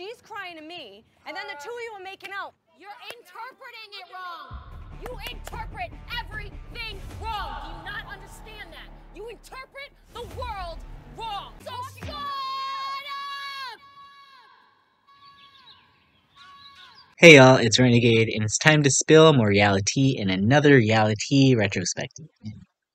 she's crying to me, and then the two of you are making out. You're interpreting it wrong. You interpret everything wrong. Do you not understand that? You interpret the world wrong. So shut up! Hey y'all, it's Renegayde, and it's time to spill more reality in another reality retrospective.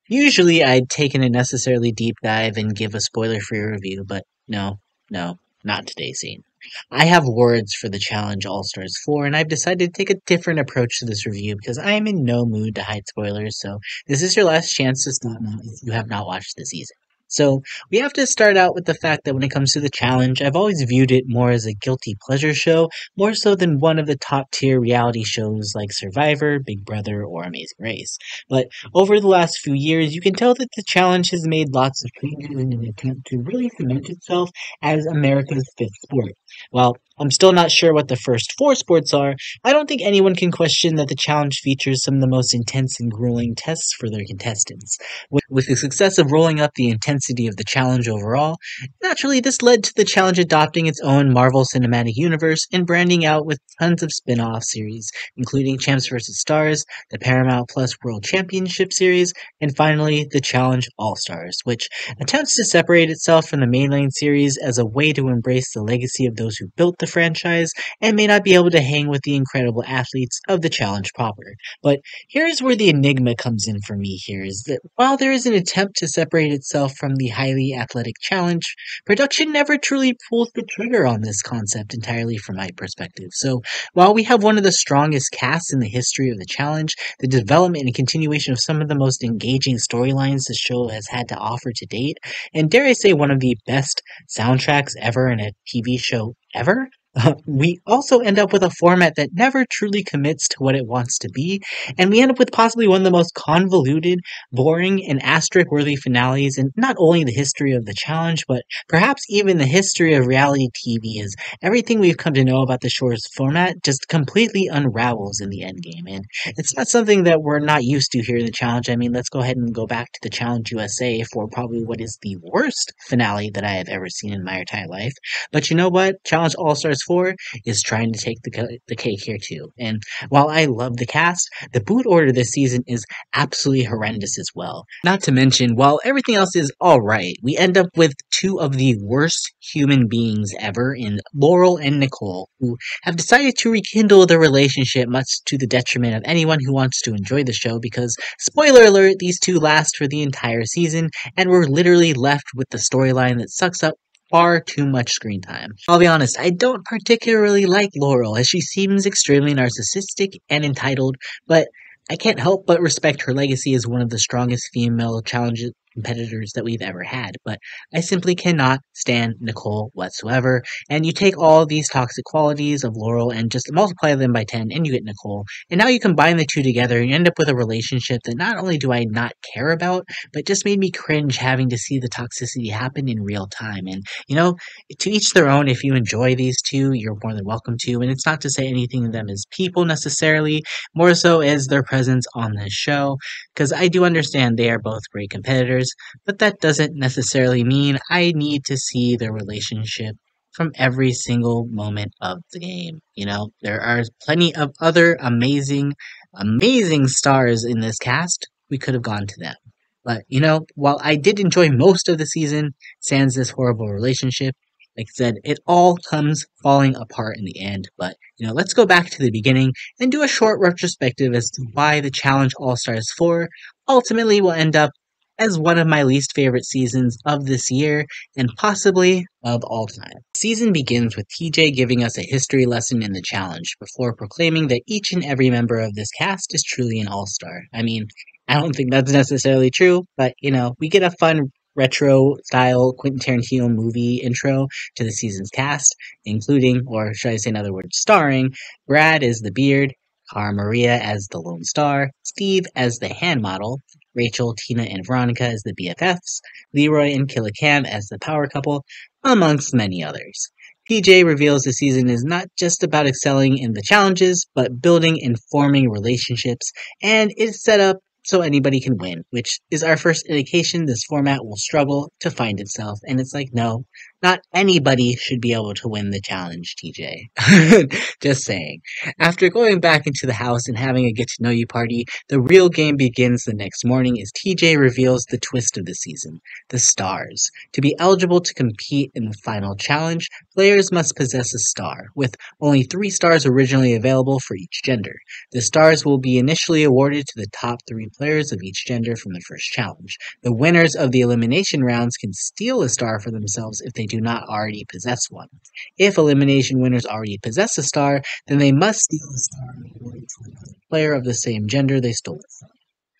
Usually I'd take an unnecessarily deep dive and give a spoiler free review, but no, no, not today's scene. I mm-hmm. have words for the Challenge All Stars 4, and I've decided to take a different approach to this review because I am in no mood to hide spoilers, so this is your last chance to stop now if you have not watched the season. So, we have to start out with the fact that when it comes to the challenge, I've always viewed it more as a guilty pleasure show, more so than one of the top tier reality shows like Survivor, Big Brother, or Amazing Race. But over the last few years, you can tell that the challenge has made lots of changes in an attempt to really cement itself as America's fifth sport. While I'm still not sure what the first four sports are, I don't think anyone can question that the challenge features some of the most intense and grueling tests for their contestants. With, the success of rolling up the intensity of the challenge overall, naturally this led to the challenge adopting its own Marvel Cinematic Universe and branding out with tons of spin-off series, including Champs vs. Stars, the Paramount Plus World Championship Series, and finally the Challenge All-Stars, which attempts to separate itself from the mainline series as a way to embrace the legacy of those who built the franchise and may not be able to hang with the incredible athletes of the challenge proper. But here's where the enigma comes in for me here is that while there is an attempt to separate itself from the highly athletic challenge, production never truly pulls the trigger on this concept entirely from my perspective. So while we have one of the strongest casts in the history of the challenge, the development and continuation of some of the most engaging storylines the show has had to offer to date, and dare I say one of the best soundtracks ever in a TV show ever, we also end up with a format that never truly commits to what it wants to be, and we end up with possibly one of the most convoluted, boring, and asterisk worthy finales in not only the history of the challenge, but perhaps even the history of reality TV, as everything we've come to know about the show's format just completely unravels in the endgame. And it's not something that we're not used to here in the challenge. I mean, let's go ahead and go back to the Challenge USA for probably what is the worst finale that I have ever seen in my entire life. But you know what? Challenge All Stars 4 is trying to take the, the cake here too. And while I love the cast, the boot order this season is absolutely horrendous as well. Not to mention, while everything else is alright, we end up with two of the worst human beings ever in Laurel and Nicole, who have decided to rekindle their relationship much to the detriment of anyone who wants to enjoy the show because, spoiler alert, these two last for the entire season, and we're literally left with the storyline that sucks up far too much screen time. I'll be honest, I don't particularly like Laurel, as she seems extremely narcissistic and entitled, but I can't help but respect her legacy as one of the strongest female challenges competitors that we've ever had, but I simply cannot stand Nicole whatsoever. And you take all these toxic qualities of Laurel and just multiply them by 10, and you get Nicole. And now you combine the two together, and you end up with a relationship that not only do I not care about, but just made me cringe having to see the toxicity happen in real time. And, you know, to each their own, if you enjoy these two, you're more than welcome to. And it's not to say anything of them as people necessarily, more so as their presence on this show, because I do understand they are both great competitors but that doesn't necessarily mean I need to see their relationship from every single moment of the game. You know, there are plenty of other amazing, amazing stars in this cast. We could have gone to them. But, you know, while I did enjoy most of the season, sans this horrible relationship, like I said, it all comes falling apart in the end. But, you know, let's go back to the beginning and do a short retrospective as to why the Challenge All Stars 4 ultimately will end up as one of my least favorite seasons of this year and possibly of all time. The season begins with TJ giving us a history lesson in the challenge before proclaiming that each and every member of this cast is truly an all star. I mean, I don't think that's necessarily true, but you know, we get a fun retro style Quentin Tarantino movie intro to the season's cast, including, or should I say in other words, starring Brad as the beard, Cara Maria as the Lone Star, Steve as the hand model, Rachel, Tina, and Veronica as the BFFs, Leroy and Killa Kam as the power couple, amongst many others. TJ reveals the season is not just about excelling in the challenges, but building and forming relationships, and it's set up so anybody can win, which is our first indication this format will struggle to find itself. And it's like, no, Not anybody should be able to win the challenge, TJ. Just saying. After going back into the house and having a get to know you party, the real game begins the next morning as TJ reveals the twist of the season the stars. To be eligible to compete in the final challenge, players must possess a star, with only three stars originally available for each gender. The stars will be initially awarded to the top three players of each gender from the first challenge. The winners of the elimination rounds can steal a star for themselves if they do not already possess one. If elimination winners already possess a star, then they must steal a star it to another player of the same gender they stole it from.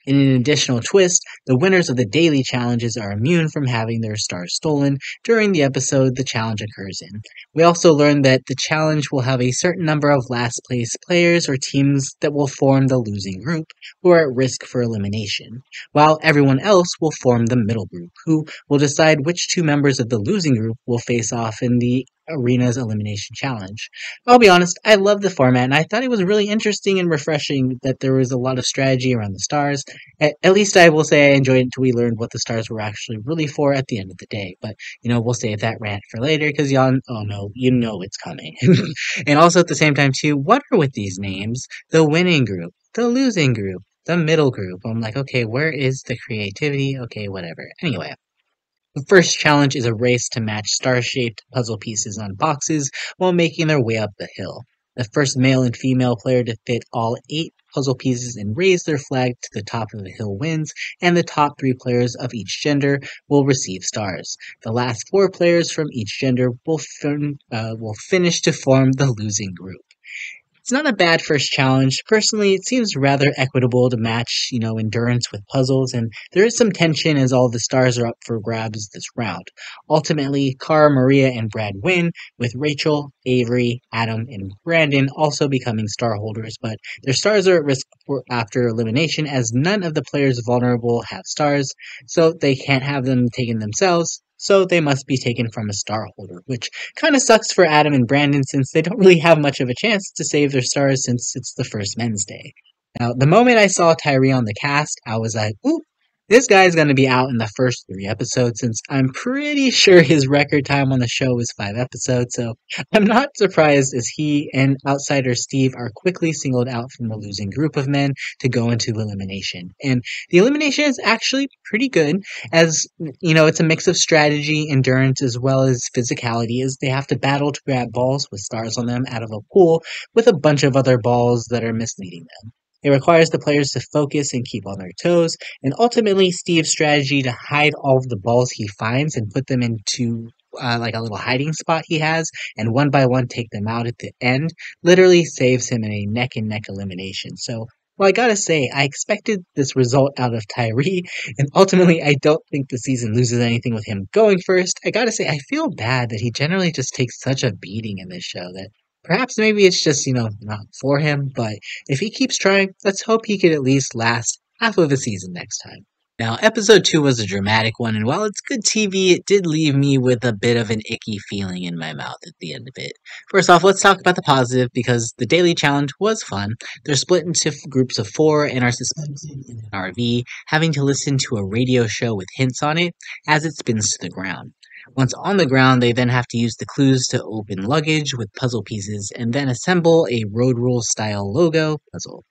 In an additional twist, the winners of the daily challenges are immune from having their stars stolen during the episode the challenge occurs in. We also learn that the challenge will have a certain number of last place players or teams that will form the losing group, who are at risk for elimination, while everyone else will form the middle group, who will decide which two members of the losing group will face off in the Arena's Elimination Challenge. I'll be honest, I love the format, and I thought it was really interesting and refreshing that there was a lot of strategy around the stars. At, at least I will say I enjoyed it until we learned what the stars were actually really for at the end of the day. But, you know, we'll save that rant for later, because y'all, oh no, you know it's coming. and also at the same time, too, what are with these names? The winning group, the losing group, the middle group. I'm like, okay, where is the creativity? Okay, whatever. Anyway. The first challenge is a race to match star-shaped puzzle pieces on boxes while making their way up the hill. The first male and female player to fit all eight puzzle pieces and raise their flag to the top of the hill wins, and the top three players of each gender will receive stars. The last four players from each gender will, fin- uh, will finish to form the losing group. It's not a bad first challenge. Personally, it seems rather equitable to match, you know, endurance with puzzles, and there is some tension as all the stars are up for grabs this round. Ultimately, Cara, Maria, and Brad win, with Rachel, Avery, Adam, and Brandon also becoming star holders, but their stars are at risk for after elimination as none of the players vulnerable have stars, so they can't have them taken themselves, so they must be taken from a star holder, which kind of sucks for Adam and Brandon since they don't really have much of a chance to save their stars since it's the first men's day. Now, the moment I saw Tyrie on the cast, I was like, ooh, this guy is going to be out in the first three episodes since I'm pretty sure his record time on the show is five episodes, so I'm not surprised as he and outsider Steve are quickly singled out from the losing group of men to go into elimination. And the elimination is actually pretty good as, you know, it's a mix of strategy, endurance, as well as physicality as they have to battle to grab balls with stars on them out of a pool with a bunch of other balls that are misleading them. It requires the players to focus and keep on their toes, and ultimately Steve's strategy to hide all of the balls he finds and put them into uh, like a little hiding spot he has, and one by one take them out at the end, literally saves him in a neck and neck elimination. So, well, I gotta say, I expected this result out of Tyrie, and ultimately, I don't think the season loses anything with him going first. I gotta say, I feel bad that he generally just takes such a beating in this show that Perhaps maybe it's just, you know, not for him, but if he keeps trying, let's hope he can at least last half of a season next time. Now, episode 2 was a dramatic one, and while it's good TV, it did leave me with a bit of an icky feeling in my mouth at the end of it. First off, let's talk about the positive, because the daily challenge was fun. They're split into groups of four and are suspended in an RV, having to listen to a radio show with hints on it as it spins to the ground. Once on the ground, they then have to use the clues to open luggage with puzzle pieces and then assemble a road rule style logo puzzle.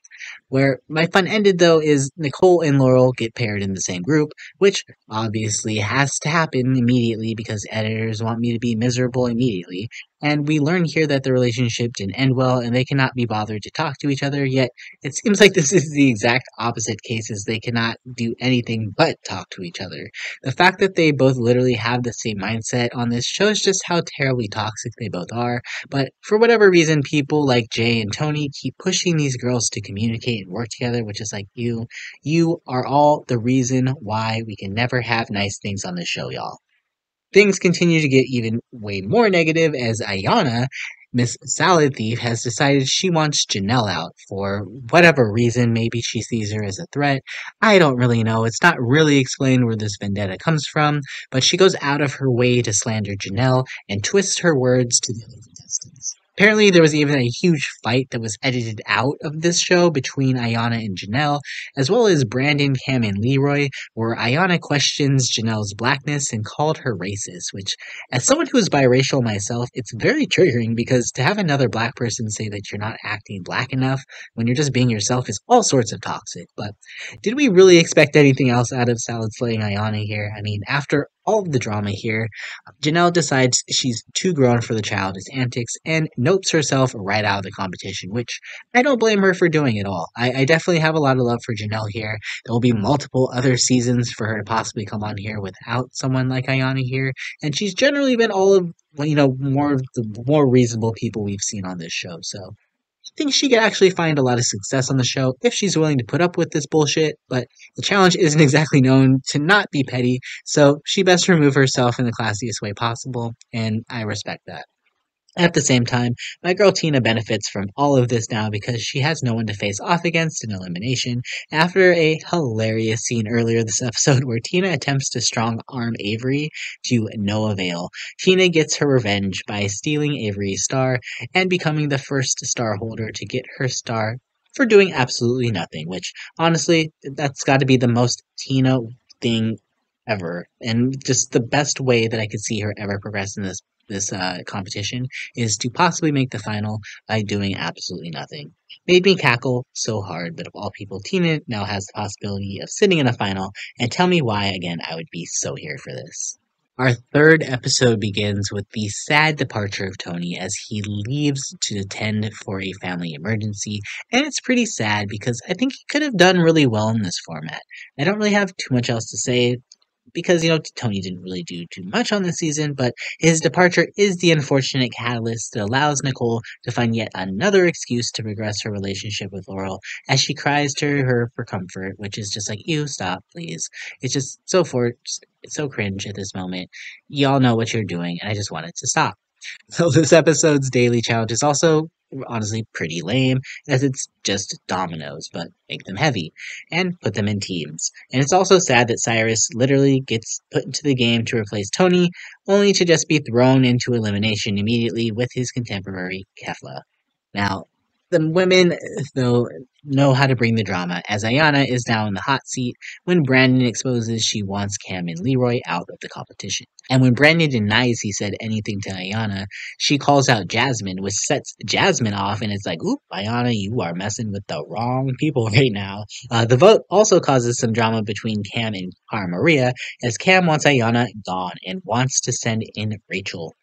Where my fun ended though is Nicole and Laurel get paired in the same group, which obviously has to happen immediately because editors want me to be miserable immediately. And we learn here that the relationship didn't end well and they cannot be bothered to talk to each other, yet it seems like this is the exact opposite case as they cannot do anything but talk to each other. The fact that they both literally have the same mindset on this shows just how terribly toxic they both are, but for whatever reason, people like Jay and Tony keep pushing these girls to communicate and work together, which is like you, you are all the reason why we can never have nice things on this show, y'all. Things continue to get even way more negative as Ayanna, Miss Salad Thief, has decided she wants Janelle out for whatever reason. Maybe she sees her as a threat. I don't really know. It's not really explained where this vendetta comes from, but she goes out of her way to slander Janelle and twist her words to the other contestants. Apparently, there was even a huge fight that was edited out of this show between Ayanna and Janelle, as well as Brandon, Kam, and Leroy, where Ayanna questions Janelle's blackness and called her racist, which, as someone who is biracial myself, it's very triggering because to have another black person say that you're not acting black enough when you're just being yourself is all sorts of toxic. But did we really expect anything else out of Salad Slaying Ayanna here? I mean, after all of the drama here, Janelle decides she's too grown for the childish antics and nopes herself right out of the competition, which I don't blame her for doing at all. I, I definitely have a lot of love for Janelle here. There will be multiple other seasons for her to possibly come on here without someone like Ayanna here, and she's generally been all of you know more of the more reasonable people we've seen on this show. So think she could actually find a lot of success on the show if she's willing to put up with this bullshit, but the challenge isn't exactly known to not be petty, so she best remove herself in the classiest way possible, and I respect that. At the same time, my girl Tina benefits from all of this now because she has no one to face off against in elimination after a hilarious scene earlier this episode where Tina attempts to strong arm Avery to no avail. Tina gets her revenge by stealing Avery's star and becoming the first star holder to get her star for doing absolutely nothing, which honestly, that's got to be the most Tina thing ever and just the best way that I could see her ever progress in this this uh, competition is to possibly make the final by doing absolutely nothing. Made me cackle so hard that of all people, Tina now has the possibility of sitting in a final, and tell me why again I would be so here for this. Our third episode begins with the sad departure of Tony as he leaves to attend for a family emergency, and it's pretty sad because I think he could have done really well in this format. I don't really have too much else to say because you know Tony didn't really do too much on this season, but his departure is the unfortunate catalyst that allows Nicole to find yet another excuse to progress her relationship with Laurel as she cries to her for comfort, which is just like, "You stop, please." It's just so for it's so cringe at this moment. Y'all know what you're doing, and I just want it to stop. So this episode's daily challenge is also honestly pretty lame, as it's just dominoes, but make them heavy, and put them in teams. And it's also sad that Cyrus literally gets put into the game to replace Tony, only to just be thrown into elimination immediately with his contemporary Kefla. Now, the women, though, know how to bring the drama, as Ayanna is now in the hot seat when Brandon exposes she wants Kam and Leroy out of the competition. And when Brandon denies he said anything to Ayanna, she calls out Jasmine, which sets Jasmine off, and it's like, oop, Ayanna, you are messing with the wrong people right now. Uh, the vote also causes some drama between Kam and Cara Maria, as Kam wants Ayanna gone and wants to send in Rachel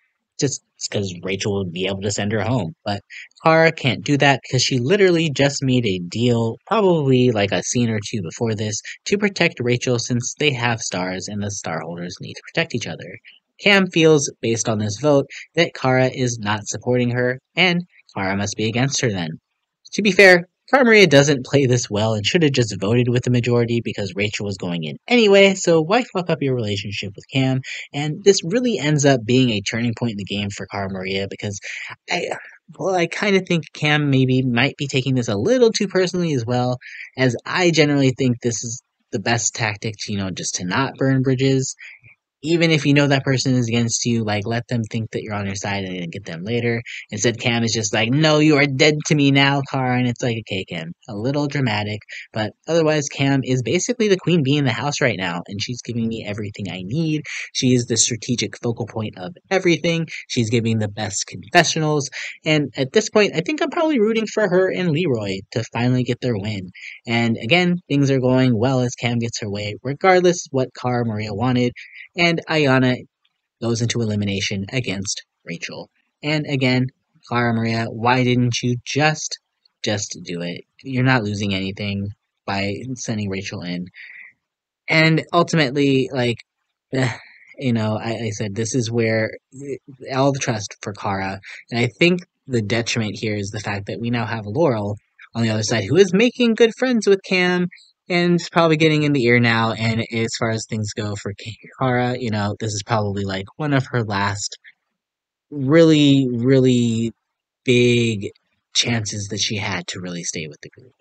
just because Rachel would be able to send her home. But Cara can't do that because she literally just made a deal, probably like a scene or two before this, to protect Rachel since they have stars and the star holders need to protect each other. Kam feels, based on this vote, that Cara is not supporting her, and Cara must be against her then. To be fair, Cara Maria doesn't play this well and should have just voted with the majority because Rachel was going in anyway, so why fuck up your relationship with Kam? And this really ends up being a turning point in the game for Cara Maria because I well, I kind of think Kam maybe might be taking this a little too personally as well, as I generally think this is the best tactic to, you know, just to not burn bridges even if you know that person is against you, like let them think that you're on your side and get them later. Instead, Kam is just like, "No, you are dead to me now, Car. and it's like, "Okay, Kam, a little dramatic, but otherwise, Kam is basically the queen bee in the house right now, and she's giving me everything I need. She is the strategic focal point of everything. She's giving the best confessionals, and at this point, I think I'm probably rooting for her and Leroy to finally get their win. And again, things are going well as Kam gets her way, regardless what Cara Maria wanted and Ayanna goes into elimination against Rachel. And again, Cara Maria, why didn't you just just do it? You're not losing anything by sending Rachel in. And ultimately, like, you know, I, I said this is where all the trust for Cara, and I think the detriment here is the fact that we now have Laurel on the other side who is making good friends with Kam and it's probably getting in the ear now. And as far as things go for Cara, you know, this is probably like one of her last really, really big chances that she had to really stay with the group.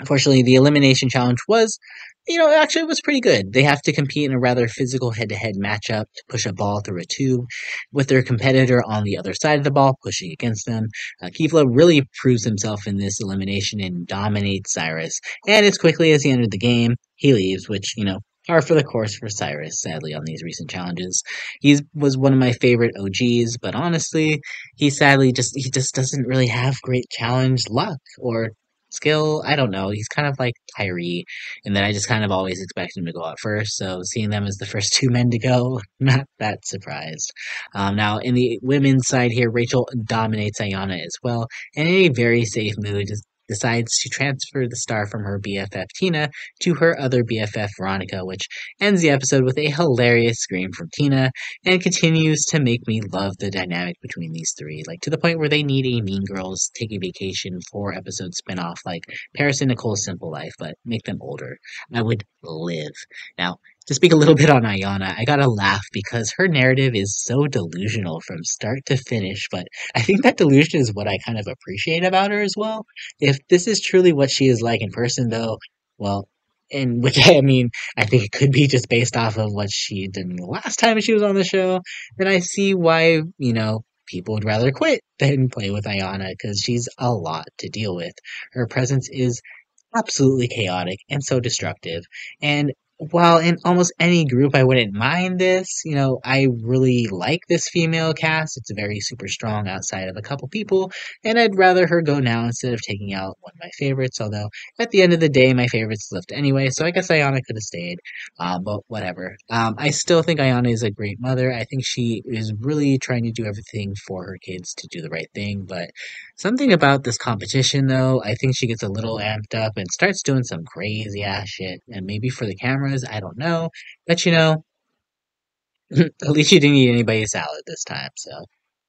Unfortunately, the elimination challenge was, you know, actually was pretty good. They have to compete in a rather physical head-to-head matchup to push a ball through a tube, with their competitor on the other side of the ball pushing against them. Uh, Kefla really proves himself in this elimination and dominates Cyrus. And as quickly as he entered the game, he leaves, which you know are for the course for Cyrus, sadly, on these recent challenges. He was one of my favorite OGs, but honestly, he sadly just he just doesn't really have great challenge luck or skill. I don't know. He's kind of like Tyrie, and then I just kind of always expect him to go out first. So seeing them as the first two men to go, not that surprised. Um, now in the women's side here, Rachel dominates Ayanna as well, and in a very safe mood, decides to transfer the star from her BFF Tina to her other BFF Veronica, which ends the episode with a hilarious scream from Tina and continues to make me love the dynamic between these three, like to the point where they need a Mean Girls take a vacation four episode spinoff like Paris and Nicole's Simple Life, but make them older. I would live. Now, to speak a little bit on Ayanna, I gotta laugh because her narrative is so delusional from start to finish, but I think that delusion is what I kind of appreciate about her as well. If this is truly what she is like in person, though, well, and which I mean, I think it could be just based off of what she did the last time she was on the show, then I see why, you know, people would rather quit than play with Ayanna because she's a lot to deal with. Her presence is absolutely chaotic and so destructive. And while in almost any group I wouldn't mind this, you know, I really like this female cast. It's very super strong outside of a couple people, and I'd rather her go now instead of taking out one of my favorites. Although at the end of the day, my favorites left anyway, so I guess Ayanna could have stayed. Uh, but whatever. Um, I still think Ayanna is a great mother. I think she is really trying to do everything for her kids to do the right thing. But something about this competition, though, I think she gets a little amped up and starts doing some crazy ass shit, and maybe for the camera cameras. I don't know. But you know, at least you didn't eat anybody's salad this time. So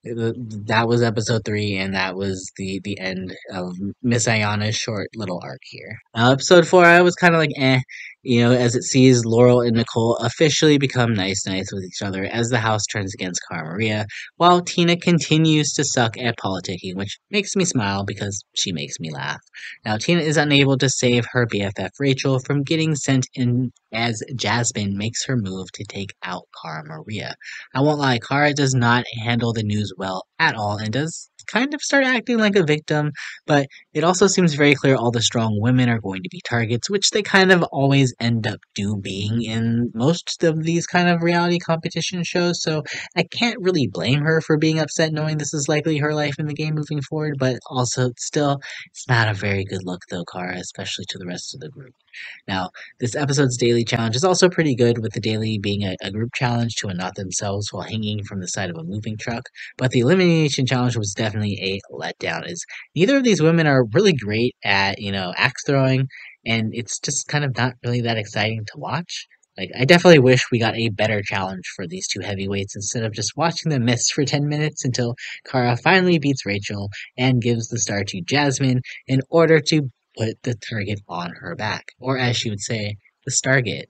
that was episode three, and that was the the end of Miss Ayanna's short little arc here. Episode four, I was kind of like, eh, you know, as it sees Laurel and Nicole officially become nice nice with each other as the house turns against Cara Maria, while Tina continues to suck at politicking, which makes me smile because she makes me laugh. Now, Tina is unable to save her BFF Rachel from getting sent in as Jasmine makes her move to take out Cara Maria. I won't lie, Cara does not handle the news well at all and does kind of start acting like a victim, but it also seems very clear all the strong women are going to be targets, which they kind of always end up do being in most of these kind of reality competition shows. So I can't really blame her for being upset knowing this is likely her life in the game moving forward, but also still, it's not a very good look though, Cara, especially to the rest of the group. Now, this episode's daily challenge is also pretty good, with the daily being a, a, group challenge to unknot themselves while hanging from the side of a moving truck. But the elimination challenge was definitely a letdown, as neither of these women are really great at, you know, axe throwing, and it's just kind of not really that exciting to watch. Like, I definitely wish we got a better challenge for these two heavyweights instead of just watching them miss for 10 minutes until Cara finally beats Rachel and gives the star to Jasmine in order to put the target on her back, or as she would say, the Starget.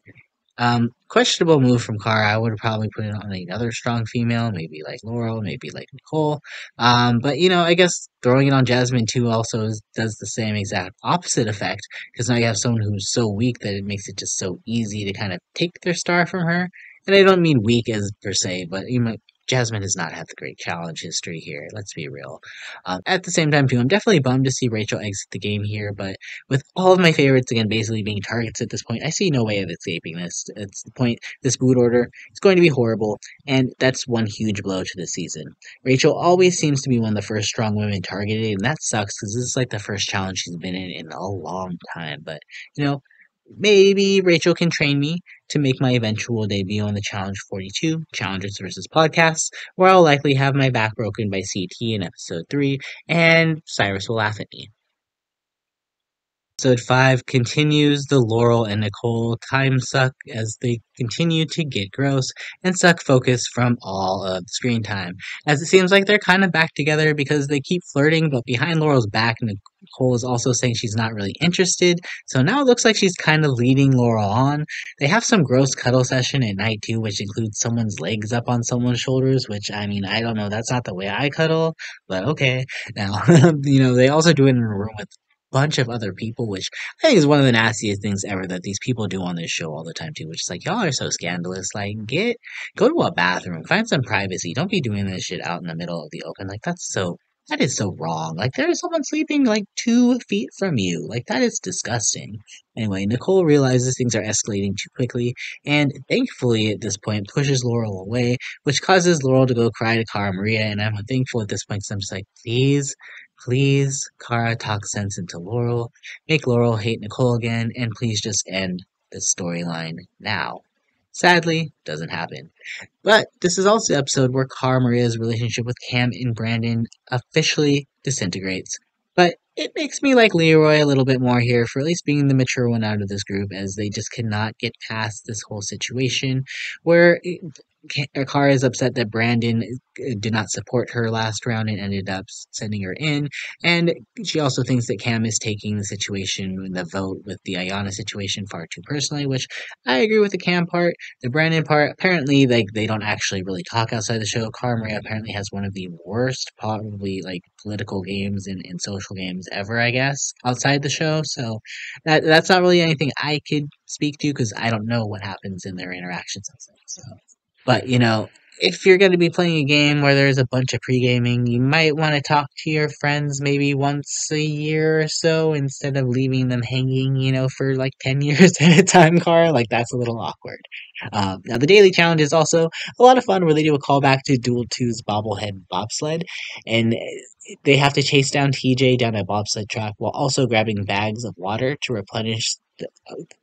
Um, questionable move from Cara. I would probably put it on another strong female, maybe like Laurel, maybe like Nicole. Um, but you know, I guess throwing it on Jasmine too also is, does the same exact opposite effect because now you have someone who's so weak that it makes it just so easy to kind of take their star from her. And I don't mean weak as per se, but you know, Jasmine has not had the great challenge history here. Let's be real. Um, at the same time, too, I'm definitely bummed to see Rachel exit the game here. But with all of my favorites again basically being targets at this point, I see no way of escaping this. It's the point. This boot order is going to be horrible, and that's one huge blow to the season. Rachel always seems to be one of the first strong women targeted, and that sucks because this is like the first challenge she's been in in a long time. But you know, maybe Rachel can train me to make my eventual debut on the Challenge 42 Challengers vs. Podcasts, where I'll likely have my back broken by CT in episode 3, and Cyrus will laugh at me. Episode 5 continues the Laurel and Nicole time suck as they continue to get gross and suck focus from all of screen time. As it seems like they're kind of back together because they keep flirting, but behind Laurel's back, Nicole is also saying she's not really interested. So now it looks like she's kind of leading Laurel on. They have some gross cuddle session at night too, which includes someone's legs up on someone's shoulders, which I mean, I don't know, that's not the way I cuddle, but okay. Now, you know, they also do it in a room with bunch of other people, which I think is one of the nastiest things ever that these people do on this show all the time too, which is like y'all are so scandalous. Like get go to a bathroom, find some privacy. Don't be doing this shit out in the middle of the open. Like that's so that is so wrong. Like there is someone sleeping like two feet from you. Like that is disgusting. Anyway, Nicole realizes things are escalating too quickly, and thankfully at this point pushes Laurel away, which causes Laurel to go cry to Cara Maria. And I'm thankful at this point because I'm just like, please, please, Cara talk sense into Laurel, make Laurel hate Nicole again, and please just end the storyline now. Sadly, doesn't happen. But this is also the episode where Cara Maria's relationship with Kam and Brandon officially disintegrates. But it makes me like Leroy a little bit more here for at least being the mature one out of this group, as they just cannot get past this whole situation where Cara is upset that Brandon uh, did not support her last round and ended up sending her in. And she also thinks that Kam is taking the situation, the vote with the Ayanna situation far too personally, which I agree with the Kam part. The Brandon part, apparently, like, they don't actually really talk outside the show. Cara Maria apparently has one of the worst, probably, like, political games and, and social games ever, I guess, outside the show. So that that's not really anything I could speak to because I don't know what happens in their interactions outside. So. But, you know, if you're going to be playing a game where there's a bunch of pre-gaming, you might want to talk to your friends maybe once a year or so instead of leaving them hanging, you know, for like 10 years at a time, car. Like, that's a little awkward. Um, now, the daily challenge is also a lot of fun where they do a callback to Duel 2's bobblehead bobsled, and they have to chase down TJ down a bobsled track while also grabbing bags of water to replenish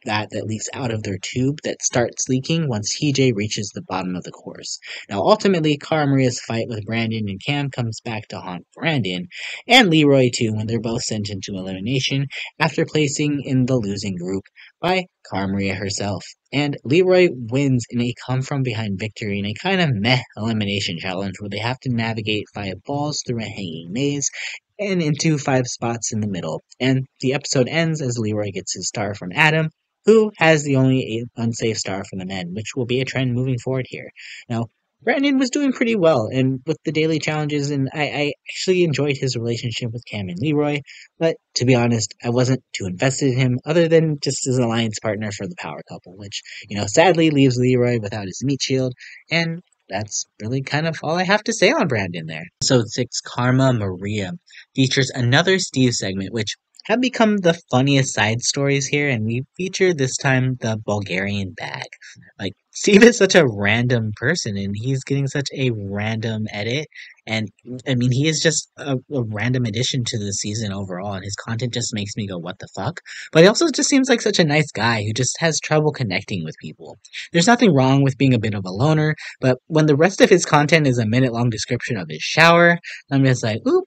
that that leaks out of their tube that starts leaking once TJ reaches the bottom of the course. Now, ultimately, Cara Maria's fight with Brandon and Kam comes back to haunt Brandon and Leroy too when they're both sent into elimination after placing in the losing group by Cara Maria herself. And Leroy wins in a come from behind victory in a kind of meh elimination challenge where they have to navigate five balls through a hanging maze and into five spots in the middle. And the episode ends as Leroy gets his star from Adam, who has the only unsafe star from the men, which will be a trend moving forward here. Now, Brandon was doing pretty well, and with the daily challenges, and I, I, actually enjoyed his relationship with Kam and Leroy. But to be honest, I wasn't too invested in him, other than just as an alliance partner for the power couple, which you know sadly leaves Leroy without his meat shield, and that's really kind of all I have to say on Brandon there. Episode 6, Karma Maria, features another Steve segment, which have become the funniest side stories here, and we feature this time the Bulgarian bag. Like, Steve is such a random person, and he's getting such a random edit. And I mean, he is just a, a, random addition to the season overall, and his content just makes me go, "What the fuck?" But he also just seems like such a nice guy who just has trouble connecting with people. There's nothing wrong with being a bit of a loner, but when the rest of his content is a minute long description of his shower, I'm just like, "Oop,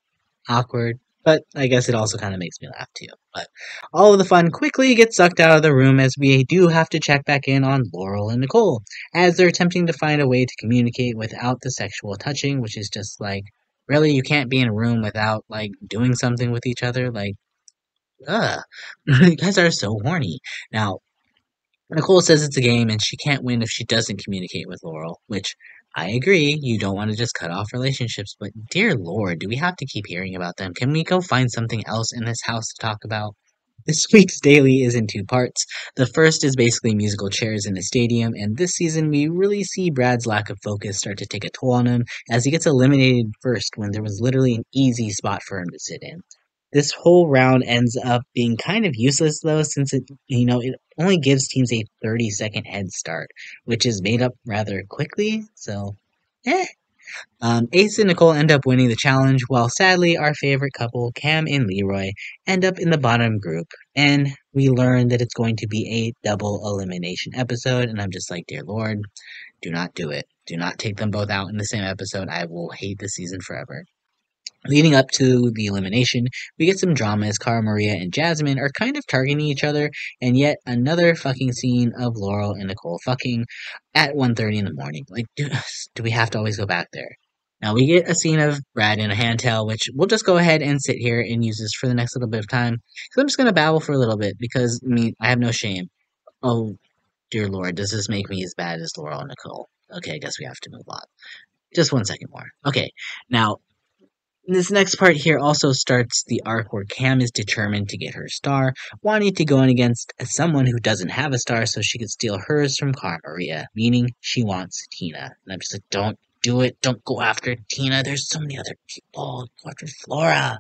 awkward." But I guess it also kind of makes me laugh too. But all of the fun quickly gets sucked out of the room as we do have to check back in on Laurel and Nicole as they're attempting to find a way to communicate without the sexual touching, which is just like, really, you can't be in a room without like doing something with each other. Like, ugh, you guys are so horny. Now, Nicole says it's a game and she can't win if she doesn't communicate with Laurel, which I agree, you don't want to just cut off relationships, but dear lord, do we have to keep hearing about them? Can we go find something else in this house to talk about? This week's daily is in two parts. The first is basically musical chairs in a stadium, and this season we really see Brad's lack of focus start to take a toll on him as he gets eliminated first when there was literally an easy spot for him to sit in. This whole round ends up being kind of useless though, since it you know it only gives teams a 30 second head start, which is made up rather quickly. So, eh. Um, Ace and Nicole end up winning the challenge, while sadly our favorite couple, Kam and Leroy, end up in the bottom group. And we learn that it's going to be a double elimination episode, and I'm just like, dear Lord, do not do it. Do not take them both out in the same episode. I will hate this season forever. Leading up to the elimination, we get some drama as Cara Maria and Jasmine are kind of targeting each other, and yet another fucking scene of Laurel and Nicole fucking at 1.30 in the morning. Like, do, do we have to always go back there? Now we get a scene of Brad in a handtail, which we'll just go ahead and sit here and use this for the next little bit of time. So I'm just gonna babble for a little bit because I mean I have no shame. Oh dear lord, does this make me as bad as Laurel and Nicole? Okay, I guess we have to move on. Just one second more. Okay, now This next part here also starts the arc where Kam is determined to get her star, wanting to go in against someone who doesn't have a star so she could steal hers from Maria, meaning she wants Tina. And I'm just like, don't do it. Don't go after Tina. There's so many other people. Go after Flora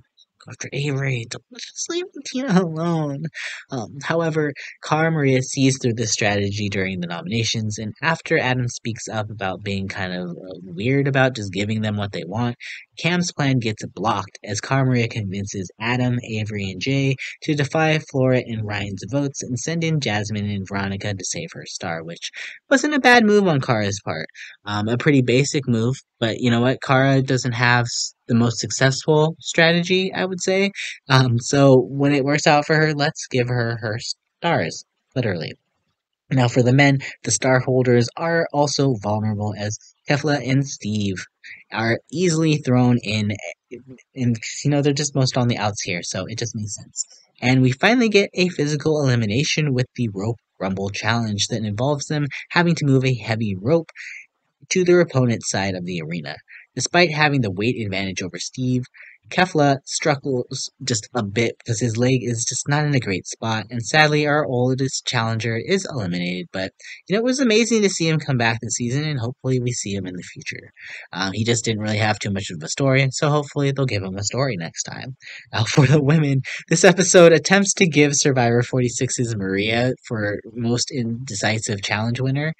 after Avery. Don't just leave Tina alone. Um, however, Cara Maria sees through this strategy during the nominations, and after Adam speaks up about being kind of weird about just giving them what they want, Kam's plan gets blocked as Cara Maria convinces Adam, Avery, and Jay to defy Flora and Ryan's votes and send in Jasmine and Veronica to save her star, which wasn't a bad move on Cara's part. Um, a pretty basic move, but you know what? Cara doesn't have the most successful strategy, I would say. Um, so when it works out for her, let's give her her stars, literally. Now, for the men, the star holders are also vulnerable as Kefla and Steve are easily thrown in, and you know they're just most on the outs here, so it just makes sense. And we finally get a physical elimination with the rope rumble challenge that involves them having to move a heavy rope to their opponent's side of the arena. Despite having the weight advantage over Steve, Kefla struggles just a bit because his leg is just not in a great spot, and sadly, our oldest challenger is eliminated. But you know, it was amazing to see him come back this season, and hopefully, we see him in the future. Um, he just didn't really have too much of a story, so hopefully, they'll give him a story next time. Now, for the women, this episode attempts to give Survivor 46's Maria for most indecisive challenge winner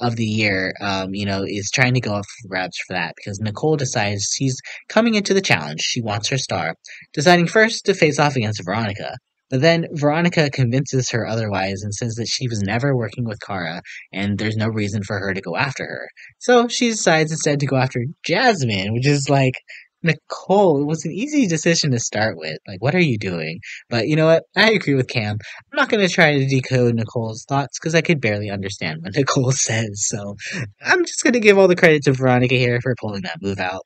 of the year. Um, you know, is trying to go off grabs for that because Nicole decides she's coming into the challenge. She wants her star, deciding first to face off against Veronica. But then Veronica convinces her otherwise and says that she was never working with Cara and there's no reason for her to go after her. So she decides instead to go after Jasmine, which is like, Nicole, it was an easy decision to start with. Like, what are you doing? But you know what? I agree with Kam. I'm not going to try to decode Nicole's thoughts because I could barely understand what Nicole says. So I'm just going to give all the credit to Veronica here for pulling that move out.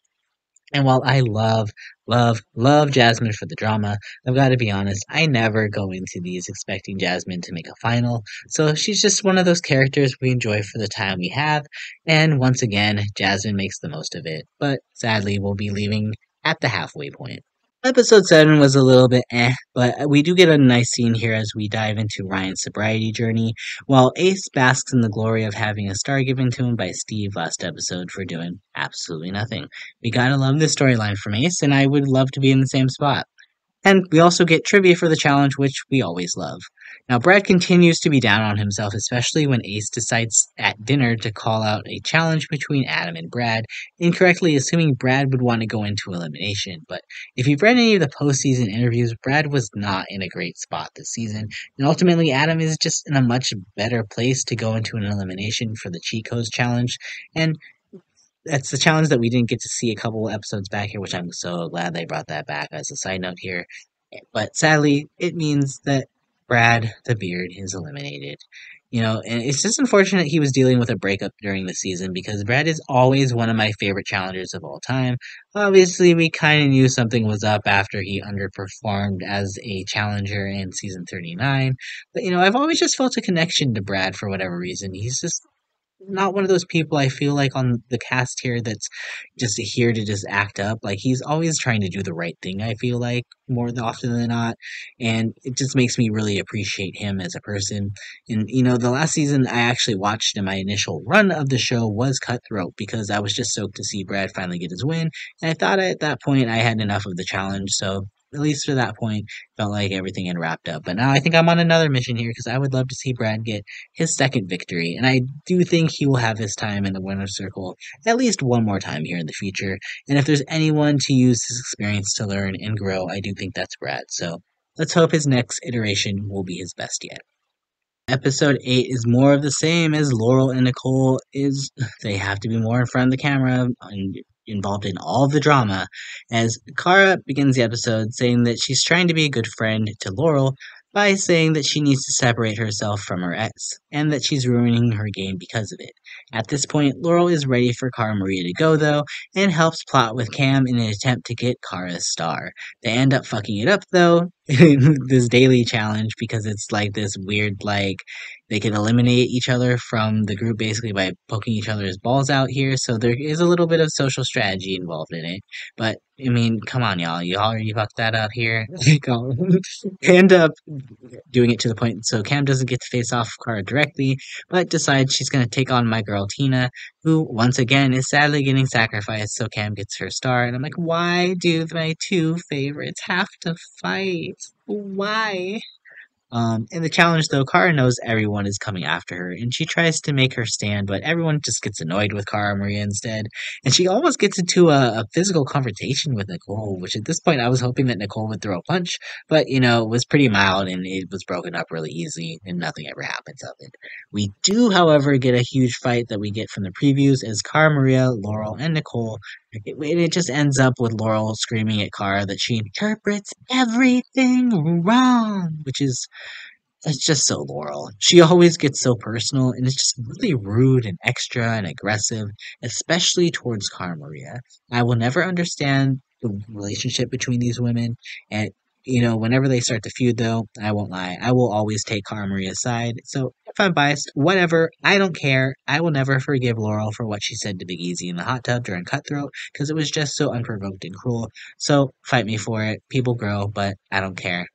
And while I love, love, love Jasmine for the drama, I've got to be honest, I never go into these expecting Jasmine to make a final. So she's just one of those characters we enjoy for the time we have. And once again, Jasmine makes the most of it. But sadly, we'll be leaving at the halfway point. Episode 7 was a little bit eh, but we do get a nice scene here as we dive into Ryan's sobriety journey, while Ace basks in the glory of having a star given to him by Steve last episode for doing absolutely nothing. We gotta love this storyline from Ace, and I would love to be in the same spot. And we also get trivia for the challenge, which we always love. Now, Brad continues to be down on himself, especially when Ace decides at dinner to call out a challenge between Adam and Brad, incorrectly assuming Brad would want to go into elimination. But if you've read any of the postseason interviews, Brad was not in a great spot this season, and ultimately, Adam is just in a much better place to go into an elimination for the Cheat Codes challenge. And that's the challenge that we didn't get to see a couple episodes back here, which I'm so glad they brought that back as a side note here. But sadly, it means that Brad the Beard is eliminated. You know, and it's just unfortunate he was dealing with a breakup during the season because Brad is always one of my favorite challengers of all time. Obviously, we kind of knew something was up after he underperformed as a challenger in season 39. But, you know, I've always just felt a connection to Brad for whatever reason. He's just not one of those people I feel like on the cast here that's just here to just act up. Like he's always trying to do the right thing, I feel like, more often than not. And it just makes me really appreciate him as a person. And you know, the last season I actually watched in my initial run of the show was Cutthroat because I was just stoked to see Brad finally get his win. And I thought at that point I had enough of the challenge, so at least to that point, felt like everything had wrapped up. But now I think I'm on another mission here because I would love to see Brad get his second victory. And I do think he will have his time in the winner's circle at least one more time here in the future. And if there's anyone to use his experience to learn and grow, I do think that's Brad. So let's hope his next iteration will be his best yet. Episode 8 is more of the same as Laurel and Nicole is they have to be more in front of the camera and involved in all of the drama, as Cara begins the episode saying that she's trying to be a good friend to Laurel by saying that she needs to separate herself from her ex, and that she's ruining her game because of it. At this point, Laurel is ready for Cara Maria to go, though, and helps plot with Kam in an attempt to get Cara's star. They end up fucking it up, though, in this daily challenge, because it's like this weird, like, they can eliminate each other from the group basically by poking each other's balls out here. So there is a little bit of social strategy involved in it. But I mean, come on, y'all, you already fucked that up here. end up doing it to the point so Kam doesn't get to face off Cara directly, but decides she's gonna take on my girl Tina, who once again is sadly getting sacrificed so Kam gets her star. And I'm like, why do my two favorites have to fight? Why? Um, in the challenge, though, Cara knows everyone is coming after her, and she tries to make her stand, but everyone just gets annoyed with Cara Maria instead. And she almost gets into a, a, physical confrontation with Nicole, which at this point I was hoping that Nicole would throw a punch, but you know, it was pretty mild and it was broken up really easy, and nothing ever happens of it. We do, however, get a huge fight that we get from the previews as Cara Maria, Laurel, and Nicole it, it, just ends up with Laurel screaming at Cara that she interprets everything wrong, which is it's just so Laurel. She always gets so personal, and it's just really rude and extra and aggressive, especially towards Cara Maria. I will never understand the relationship between these women, and you know, whenever they start to feud, though, I won't lie. I will always take Cara Maria's side. So if I'm biased, whatever. I don't care. I will never forgive Laurel for what she said to Big Easy in the hot tub during Cutthroat because it was just so unprovoked and cruel. So fight me for it. People grow, but I don't care.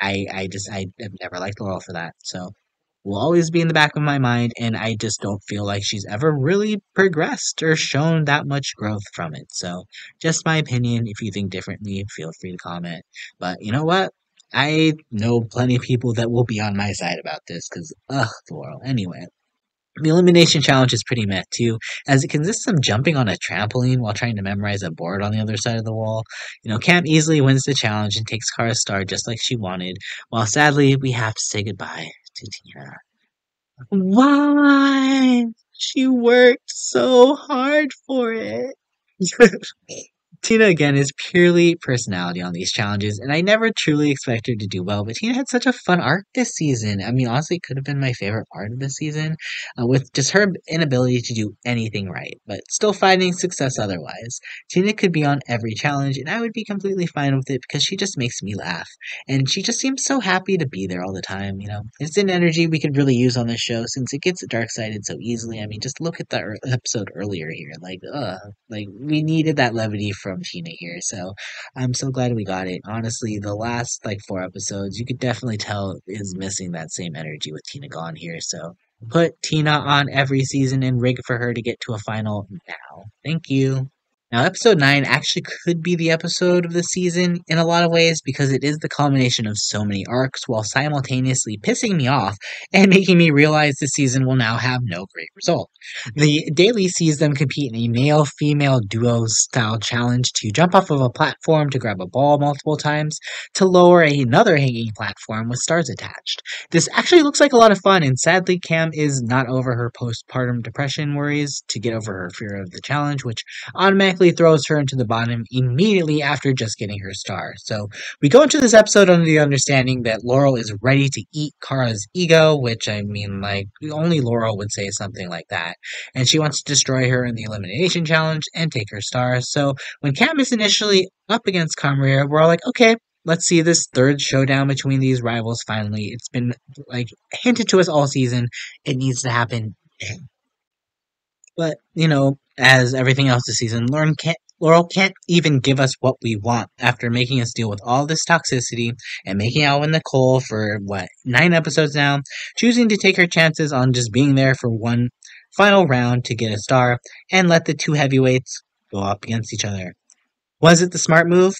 I I just I have never liked Laurel for that. So will always be in the back of my mind, and I just don't feel like she's ever really progressed or shown that much growth from it. So, just my opinion. If you think differently, feel free to comment. But you know what? I know plenty of people that will be on my side about this because, ugh, world. Anyway, the elimination challenge is pretty meh too, as it consists of jumping on a trampoline while trying to memorize a board on the other side of the wall. You know, Kam easily wins the challenge and takes Cara's star just like she wanted, while sadly we have to say goodbye to Tina. Why? She worked so hard for it. Tina again is purely personality on these challenges, and I never truly expected her to do well. But Tina had such a fun arc this season. I mean, honestly, it could have been my favorite part of the season, uh, with just her inability to do anything right, but still finding success otherwise. Tina could be on every challenge, and I would be completely fine with it because she just makes me laugh, and she just seems so happy to be there all the time. You know, it's an energy we could really use on this show since it gets dark sided so easily. I mean, just look at the er- episode earlier here, like, uh, like we needed that levity from Tina here. So I'm so glad we got it. Honestly, the last like four episodes, you could definitely tell is missing that same energy with Tina gone here. So put Tina on every season and rig for her to get to a final now. Thank you. Now, episode 9 actually could be the episode of the season in a lot of ways because it is the culmination of so many arcs while simultaneously pissing me off and making me realize the season will now have no great result. The daily sees them compete in a male female duo style challenge to jump off of a platform to grab a ball multiple times to lower another hanging platform with stars attached. This actually looks like a lot of fun, and sadly, Kam is not over her postpartum depression worries to get over her fear of the challenge, which automatically automatically throws her into the bottom immediately after just getting her star. So we go into this episode under the understanding that Laurel is ready to eat Cara's ego, which I mean, like, only Laurel would say something like that. And she wants to destroy her in the elimination challenge and take her star. So when Kam is initially up against Cara, we're all like, okay, let's see this third showdown between these rivals finally. It's been like hinted to us all season. It needs to happen. But, you know, as everything else this season, Lauren can't, Laurel can't even give us what we want after making us deal with all this toxicity and making out with Nicole for, what, nine episodes now, choosing to take her chances on just being there for one final round to get a star and let the two heavyweights go up against each other. Was it the smart move?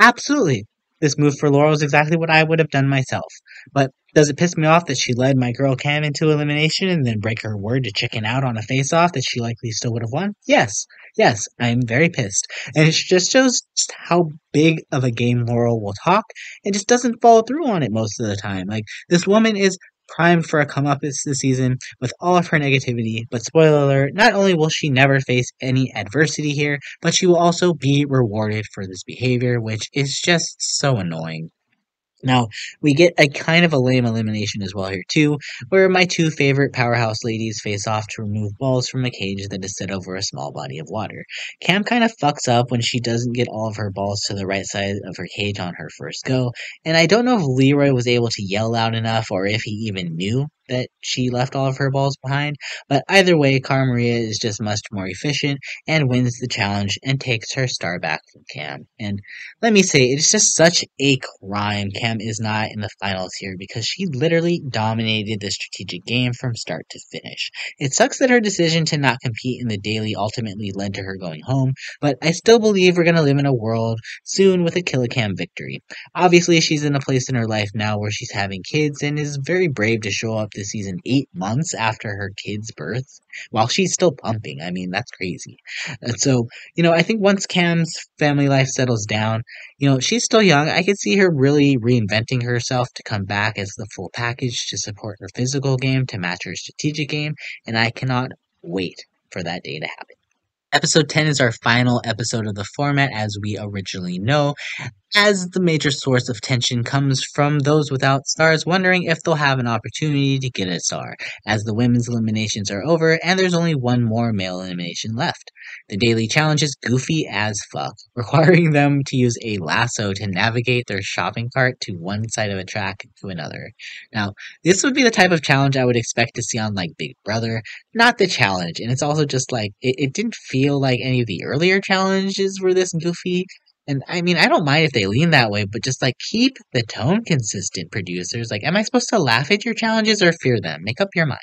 Absolutely. This move for Laurel is exactly what I would have done myself. But does it piss me off that she led my girl Kam into elimination and then break her word to chicken out on a face off that she likely still would have won? Yes. Yes, I'm very pissed. And it just shows just how big of a game Laurel will talk and just doesn't follow through on it most of the time. Like, this woman is primed for a come up this season with all of her negativity, but spoiler alert, not only will she never face any adversity here, but she will also be rewarded for this behavior, which is just so annoying. Now, we get a kind of a lame elimination as well here too, where my two favorite powerhouse ladies face off to remove balls from a cage that is set over a small body of water. Kam kind of fucks up when she doesn't get all of her balls to the right side of her cage on her first go, and I don't know if Leroy was able to yell loud enough or if he even knew that she left all of her balls behind. But either way, Cara Maria is just much more efficient and wins the challenge and takes her star back from Kam. And let me say, it's just such a crime Kam is not in the finals here because she literally dominated the strategic game from start to finish. It sucks that her decision to not compete in the daily ultimately led to her going home, but I still believe we're going to live in a world soon with a Killa Kam victory. Obviously, she's in a place in her life now where she's having kids and is very brave to show up this season eight months after her kid's birth while she's still pumping. I mean, that's crazy. And so, you know, I think once Kam's family life settles down, you know, she's still young. I could see her really reinventing herself to come back as the full package to support her physical game, to match her strategic game, and I cannot wait for that day to happen. Episode 10 is our final episode of the format as we originally know, as the major source of tension comes from those without stars wondering if they'll have an opportunity to get a star, as the women's eliminations are over and there's only one more male elimination left. The daily challenge is goofy as fuck, requiring them to use a lasso to navigate their shopping cart to one side of a track to another. Now, this would be the type of challenge I would expect to see on like Big Brother, not the challenge, and it's also just like, it, it didn't feel like any of the earlier challenges were this goofy, and I mean, I don't mind if they lean that way, but just like keep the tone consistent, producers. Like, am I supposed to laugh at your challenges or fear them? Make up your mind.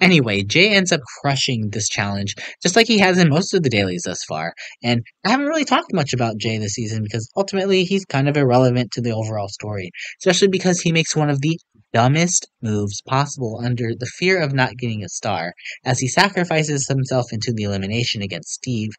Anyway, Jay ends up crushing this challenge, just like he has in most of the dailies thus far. And I haven't really talked much about Jay this season because ultimately he's kind of irrelevant to the overall story, especially because he makes one of the dumbest moves possible under the fear of not getting a star, as he sacrifices himself into the elimination against Steve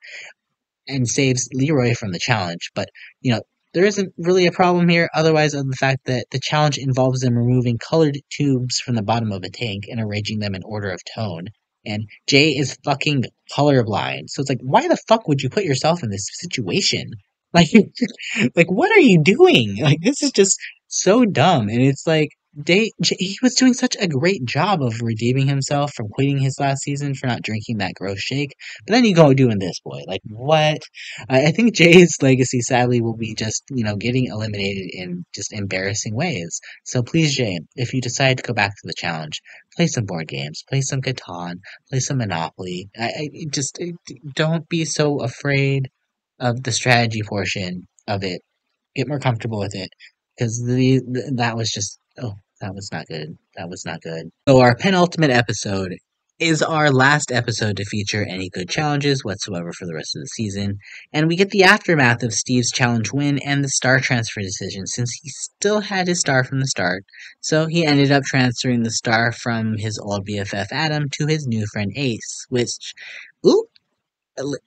and saves Leroy from the challenge. But, you know, there isn't really a problem here, otherwise, of the fact that the challenge involves them removing colored tubes from the bottom of a tank and arranging them in order of tone. And Jay is fucking colorblind. So it's like, why the fuck would you put yourself in this situation? Like, like what are you doing? Like, this is just so dumb. And it's like, Day, he was doing such a great job of redeeming himself from quitting his last season for not drinking that gross shake. But then you go doing this, boy. Like, what? I, I think Jay's legacy, sadly, will be just, you know, getting eliminated in just embarrassing ways. So please, Jay, if you decide to go back to the challenge, play some board games, play some Catan, play some Monopoly. I, I just don't be so afraid of the strategy portion of it. Get more comfortable with it because the, the, that was just oh that was not good. That was not good. So our penultimate episode is our last episode to feature any good challenges whatsoever for the rest of the season, and we get the aftermath of Steve's challenge win and the star transfer decision since he still had his star from the start. So he ended up transferring the star from his old BFF Adam to his new friend Ace, which Ooh,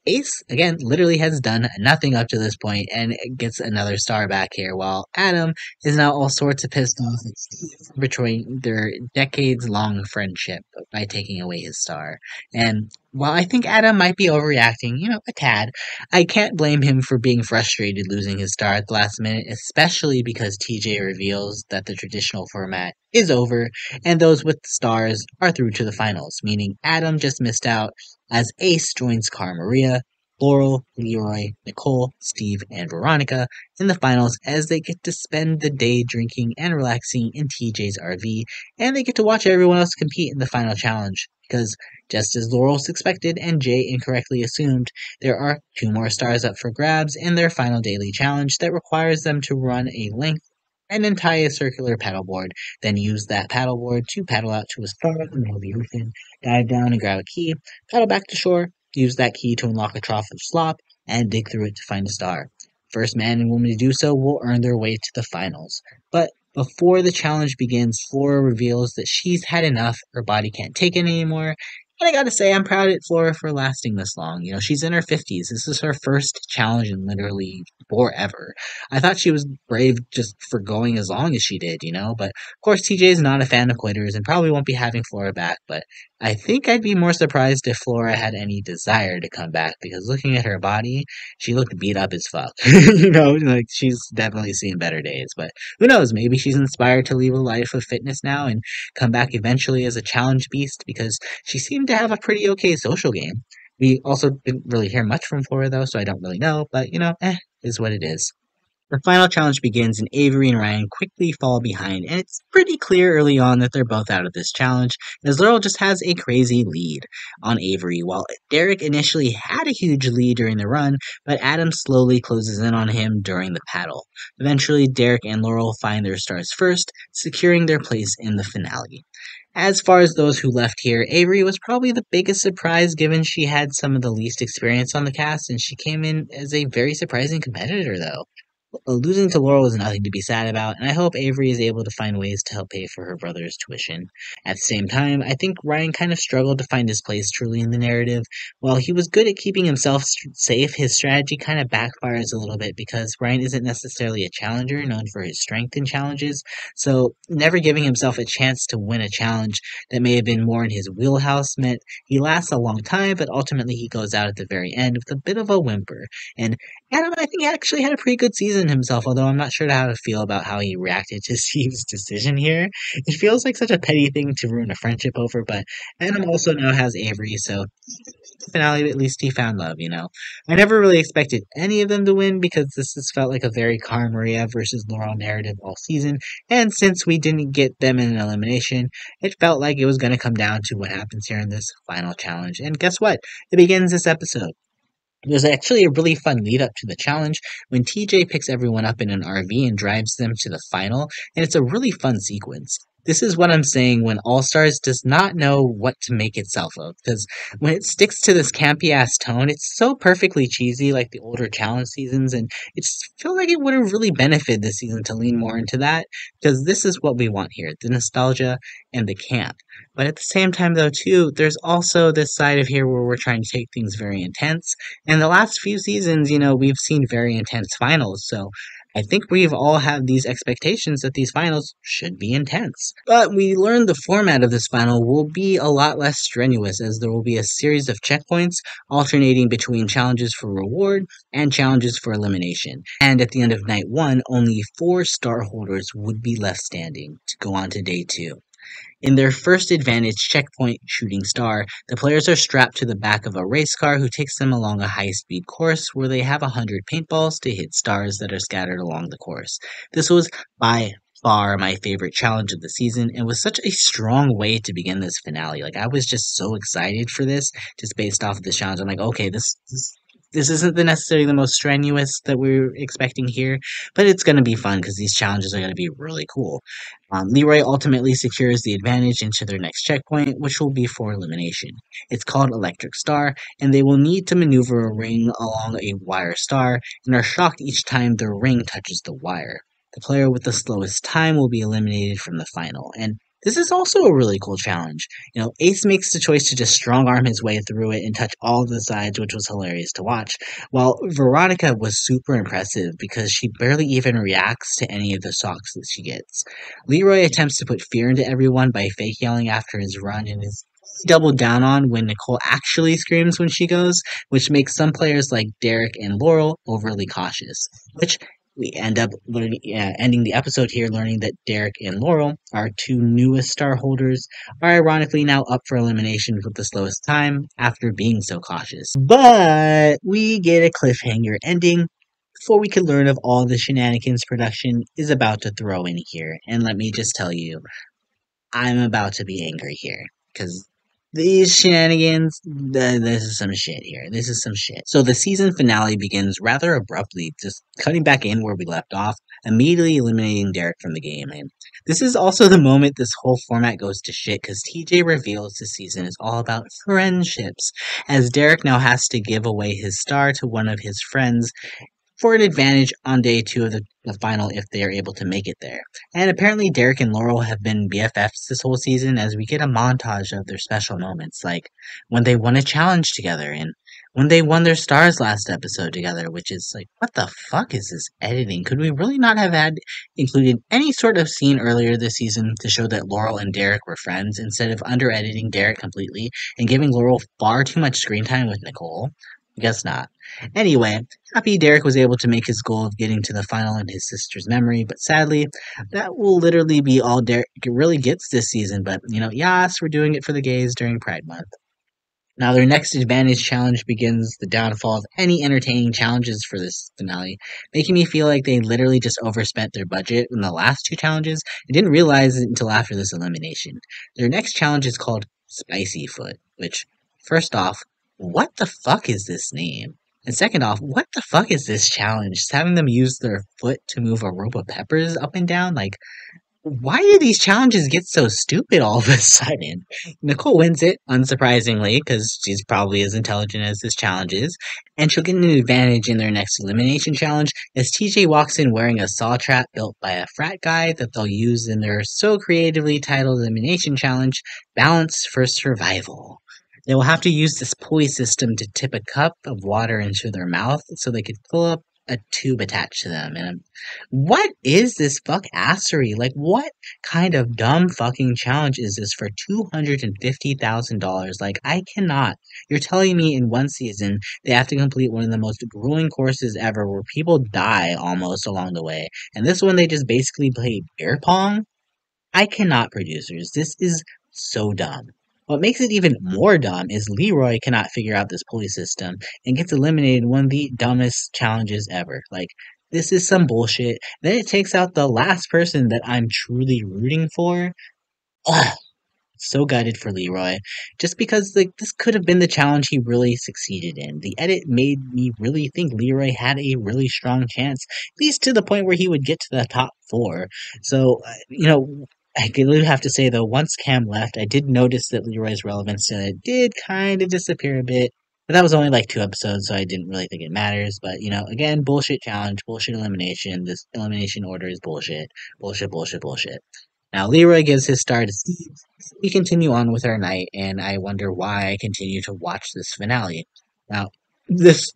Ace, again, literally has done nothing up to this point and gets another star back here, while Adam is now all sorts of pissed off at Steve betraying their decades long friendship by taking away his star. And while I think Adam might be overreacting, you know, a tad, I can't blame him for being frustrated losing his star at the last minute, especially because TJ reveals that the traditional format is over and those with stars are through to the finals, meaning Adam just missed out as Ace joins Cara Maria, Laurel, Leroy, Nicole, Steve, and Veronica in the finals as they get to spend the day drinking and relaxing in TJ's RV, and they get to watch everyone else compete in the final challenge. Because, just as Laurel suspected and Jay incorrectly assumed, there are two more stars up for grabs in their final daily challenge that requires them to run a length and then tie a circular paddleboard. Then use that paddleboard to paddle out to a star in the middle of the ocean, dive down and grab a key, paddle back to shore, use that key to unlock a trough of slop, and dig through it to find a star. First man and woman to do so will earn their way to the finals. But before the challenge begins, Flora reveals that she's had enough, her body can't take it anymore, and I gotta say, I'm proud of Flora for lasting this long. You know, she's in her 50s. This is her first challenge in literally forever. I thought she was brave just for going as long as she did, you know? But of course, TJ is not a fan of quitters and probably won't be having Flora back. But I think I'd be more surprised if Flora had any desire to come back because looking at her body, she looked beat up as fuck. you know, like she's definitely seen better days. But who knows? Maybe she's inspired to leave a life of fitness now and come back eventually as a challenge beast because she seemed to have a pretty okay social game. We also didn't really hear much from Flora though, so I don't really know. But you know, eh, is what it is. The final challenge begins, and Avery and Ryan quickly fall behind, and it's pretty clear early on that they're both out of this challenge, as Laurel just has a crazy lead on Avery, while Derek initially had a huge lead during the run, but Adam slowly closes in on him during the paddle. Eventually, Derek and Laurel find their stars first, securing their place in the finale. As far as those who left here, Avery was probably the biggest surprise given she had some of the least experience on the cast, and she came in as a very surprising competitor, though. Losing to Laurel is nothing to be sad about, and I hope Avery is able to find ways to help pay for her brother's tuition. At the same time, I think Ryan kind of struggled to find his place truly in the narrative. While he was good at keeping himself safe, his strategy kind of backfires a little bit because Ryan isn't necessarily a challenger known for his strength in challenges, so never giving himself a chance to win a challenge that may have been more in his wheelhouse meant he lasts a long time, but ultimately he goes out at the very end with a bit of a whimper. And Adam, I think, he actually had a pretty good season himself, although I'm not sure how to feel about how he reacted to Steve's decision here. It feels like such a petty thing to ruin a friendship over, but Adam also now has Avery, so finale, at least he found love, you know. I never really expected any of them to win because this has felt like a very Cara Maria versus Laurel narrative all season, and since we didn't get them in an elimination, it felt like it was going to come down to what happens here in this final challenge. And guess what? It begins this episode. There's actually a really fun lead up to the challenge when TJ picks everyone up in an RV and drives them to the final, and it's a really fun sequence. This is what I'm saying when All Stars does not know what to make itself of. Because when it sticks to this campy ass tone, it's so perfectly cheesy like the older challenge seasons, and it feels like it would have really benefited this season to lean more into that. Because this is what we want here the nostalgia and the camp. But at the same time, though, too, there's also this side of here where we're trying to take things very intense. And the last few seasons, you know, we've seen very intense finals. So I think we've all had these expectations that these finals should be intense. But we learned the format of this final will be a lot less strenuous as there will be a series of checkpoints alternating between challenges for reward and challenges for elimination. And at the end of night one, only four star holders would be left standing to go on to day two. In their first advantage checkpoint shooting star, the players are strapped to the back of a race car who takes them along a high speed course where they have 100 paintballs to hit stars that are scattered along the course. This was by far my favorite challenge of the season and was such a strong way to begin this finale. Like I was just so excited for this just based off of this challenge. I'm like, okay, this, this this isn't the necessarily the most strenuous that we are expecting here, but it's going to be fun because these challenges are going to be really cool. Um, Leroy ultimately secures the advantage into their next checkpoint, which will be for elimination. It's called Electric Star, and they will need to maneuver a ring along a wire star and are shocked each time their ring touches the wire. The player with the slowest time will be eliminated from the final, and this is also a really cool challenge. You know, Ace makes the choice to just strong arm his way through it and touch all the sides, which was hilarious to watch. While Veronica was super impressive because she barely even reacts to any of the socks that she gets. Leroy attempts to put fear into everyone by fake yelling after his run and is doubled down on when Nicole actually screams when she goes, which makes some players like Derek and Laurel overly cautious. Which we end up learning, uh, ending the episode here learning that Derek and Laurel, our two newest star holders, are ironically now up for elimination with the slowest time after being so cautious. But we get a cliffhanger ending before we can learn of all the shenanigans production is about to throw in here. And let me just tell you, I'm about to be angry here because these shenanigans, this is some shit here. This is some shit. So the season finale begins rather abruptly, just cutting back in where we left off, immediately eliminating Derek from the game. And this is also the moment this whole format goes to shit because TJ reveals this season is all about friendships, as Derek now has to give away his star to one of his friends for an advantage on day two of the, the, final if they are able to make it there. And apparently, Derek and Laurel have been BFFs this whole season as we get a montage of their special moments, like when they won a challenge together and when they won their stars last episode together, which is like, what the fuck is this editing? Could we really not have had included any sort of scene earlier this season to show that Laurel and Derek were friends instead of under editing Derek completely and giving Laurel far too much screen time with Nicole? Guess not. Anyway, happy Derek was able to make his goal of getting to the final in his sister's memory, but sadly, that will literally be all Derek really gets this season. But, you know, yes, we're doing it for the gays during Pride Month. Now, their next advantage challenge begins the downfall of any entertaining challenges for this finale, making me feel like they literally just overspent their budget in the last two challenges and didn't realize it until after this elimination. Their next challenge is called Spicy Foot, which, first off, what the fuck is this name? And second off, what the fuck is this challenge? Just having them use their foot to move a rope of peppers up and down? Like, why do these challenges get so stupid all of a sudden? Nicole wins it, unsurprisingly, because she's probably as intelligent as this challenge is, and she'll get an advantage in their next elimination challenge as TJ walks in wearing a saw trap built by a frat guy that they'll use in their so creatively titled elimination challenge, Balance for Survival. They will have to use this pulley system to tip a cup of water into their mouth so they could fill up a tube attached to them. And what is this fuck assery? Like, what kind of dumb fucking challenge is this for $250,000? Like, I cannot. You're telling me in one season they have to complete one of the most grueling courses ever where people die almost along the way. And this one they just basically play beer pong? I cannot, producers. This is so dumb. What makes it even more dumb is Leroy cannot figure out this pulley system and gets eliminated in one of the dumbest challenges ever. Like, this is some bullshit. Then it takes out the last person that I'm truly rooting for. Ugh. So gutted for Leroy. Just because like this could have been the challenge he really succeeded in. The edit made me really think Leroy had a really strong chance, at least to the point where he would get to the top four. So, uh, you know, I do have to say though, once Kam left, I did notice that Leroy's relevance it did kind of disappear a bit. But that was only like two episodes, so I didn't really think it matters. But you know, again, bullshit challenge, bullshit elimination. This elimination order is bullshit, bullshit, bullshit, bullshit. Now Leroy gives his star to Steve. We continue on with our night, and I wonder why I continue to watch this finale. Now, this